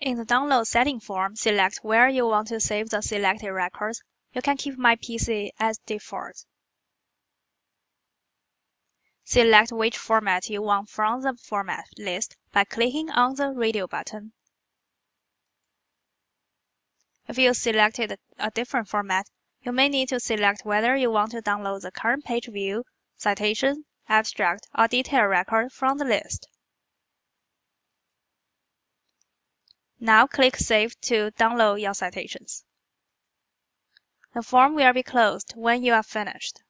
In the Download Setting form, select where you want to save the selected records. You can keep My PC as default. Select which format you want from the format list by clicking on the radio button. If you selected a different format, you may need to select whether you want to download the current page view, citation, abstract, or detail record from the list. Now click Save to download your citations. The form will be closed when you are finished.